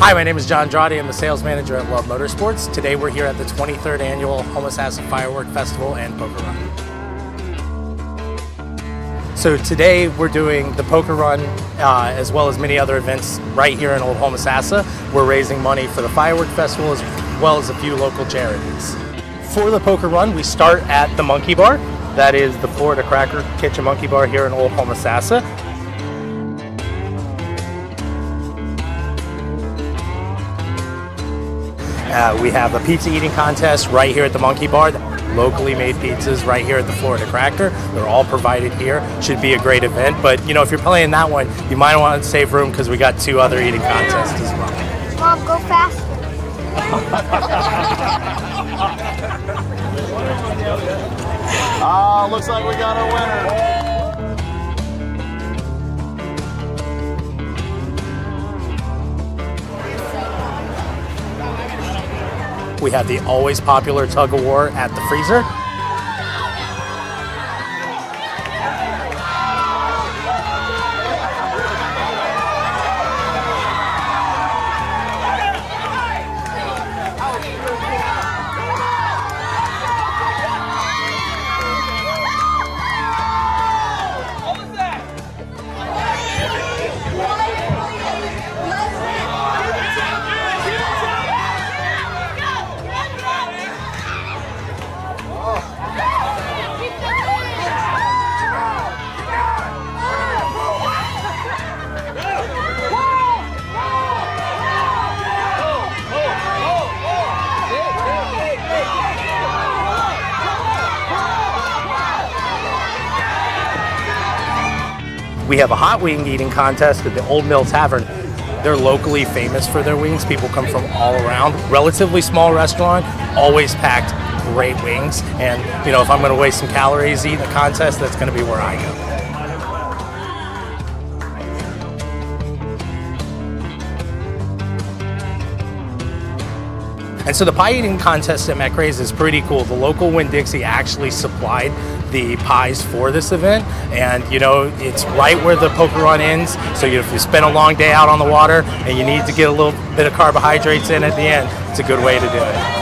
Hi, my name is John Andrade. I'm the sales manager at Love Motorsports. Today we're here at the 23rd annual Homosassa Firework Festival and Poker Run. So today we're doing the Poker Run uh, as well as many other events right here in Old Homosassa. We're raising money for the Firework Festival as well as a few local charities. For the Poker Run, we start at the Monkey Bar. That is the Florida Cracker Kitchen Monkey Bar here in Old Homosassa. Uh, we have a pizza eating contest right here at the Monkey Bar. Locally made pizzas right here at the Florida Cracker. They're all provided here. Should be a great event. But you know, if you're playing that one, you might want to save room because we got two other eating contests as well. Mom, go faster. Ah, looks like we got a winner. We have the always popular tug of war at the Freezer. We have a hot wing eating contest at the Old Mill Tavern. They're locally famous for their wings. People come from all around. Relatively small restaurant, always packed great wings. And, you know, if I'm going to waste some calories eating a contest, that's going to be where I go. And so the pie eating contest at McRae's is pretty cool. The local Winn-Dixie actually supplied the pies for this event, and you know it's right where the poker run ends. So if you spend a long day out on the water and you need to get a little bit of carbohydrates in at the end, it's a good way to do it.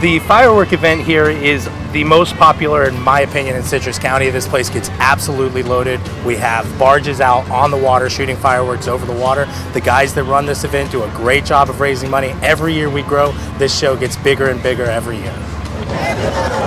The firework event here is the most popular, in my opinion, in Citrus County. This place gets absolutely loaded. We have barges out on the water shooting fireworks over the water. The guys that run this event do a great job of raising money. Every year we grow, this show gets bigger and bigger every year.